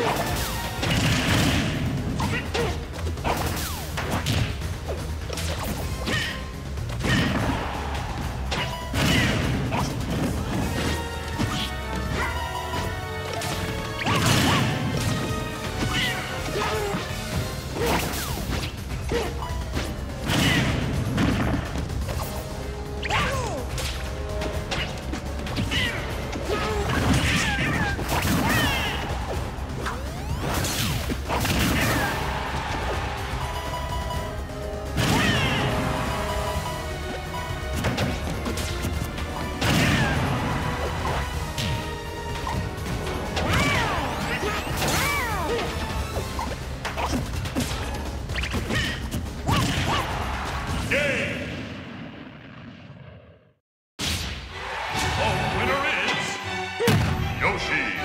Let's. Yoshi.